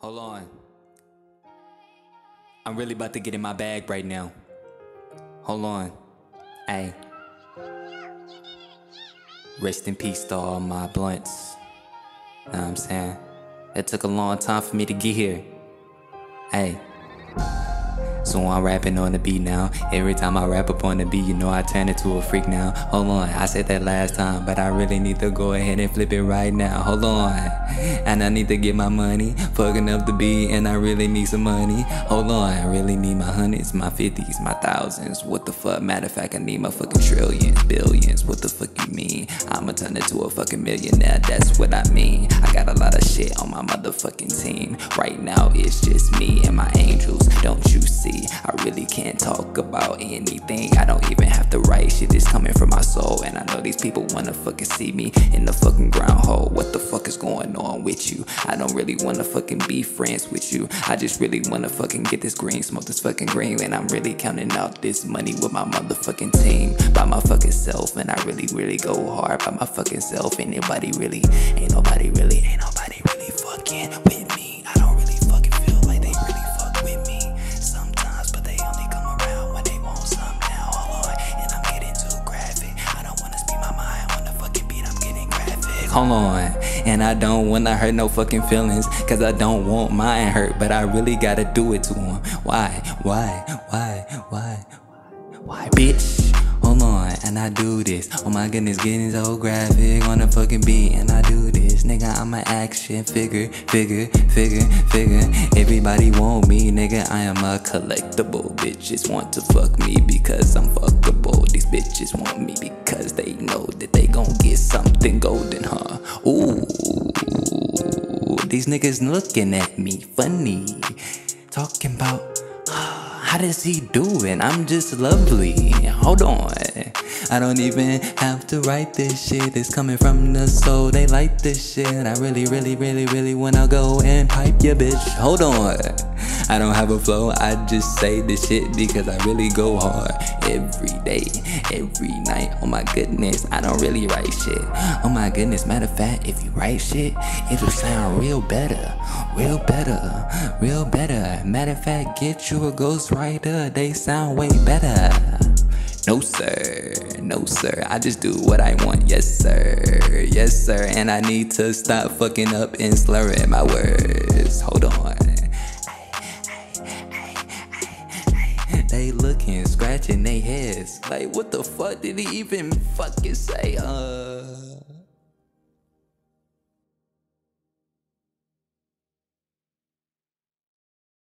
Hold on. I'm really about to get in my bag right now. Hold on. Hey. Rest in peace to all my blunts. Know what I'm saying? It took a long time for me to get here. Hey. So I'm rapping on the beat now. Every time I rap up on the beat, you know I turn into a freak now. Hold on, I said that last time, but I really need to go ahead and flip it right now. Hold on. And I need to get my money, fucking up the beat, and I really need some money. Hold on, I really need my hundreds, my fifties, my thousands. What the fuck? Matter of fact, I need my fucking trillions, billions. What the fuck you mean? I'ma turn into a fucking millionaire, that's what I mean. I got a lot of shit on my motherfucking team. Right now, it's just me and my angels. Don't you see? I really can't talk about anything. I don't even have to write shit. It's coming from my soul. And I know these people wanna fucking see me in the fucking ground hole. What the fuck is going on with you? I don't really wanna fucking be friends with you. I just really wanna fucking get this green, smoke this fucking green. And I'm really counting out this money with my motherfucking team. By my fucking self. And I really, really go hard by my fucking self. Ain't nobody really, ain't nobody on, and I don't wanna hurt no fucking feelings, cause I don't want mine hurt, but I really gotta do it to them. Why, why, why, why, why, why, bitch? Hold on, and I do this. Oh my goodness, getting so graphic on the fucking beat, and I do this. Nigga, I'm an action figure, figure, figure, figure. Everybody want me, nigga. I am a collectible. Bitches want to fuck me because I'm fuckable. These bitches want me because they know that they gon' get something golden, huh? Ooh, these niggas looking at me funny, talking about. How does he do it? I'm just lovely. Hold on. I don't even have to write this shit. It's coming from the soul. They like this shit. I really, really, really, really wanna go and pipe your bitch. Hold on. I don't have a flow. I just say this shit because I really go hard every day, every night. Oh my goodness, I don't really write shit. Oh my goodness, matter of fact, if you write shit, it'll sound real better, real better, real better. Matter of fact, get you a ghostwriter. They sound way better. No sir, no sir, I just do what I want, yes sir, yes sir, and I need to stop fucking up and slurring my words. Scratching their heads. Like, what the fuck did he even fucking say? Uh,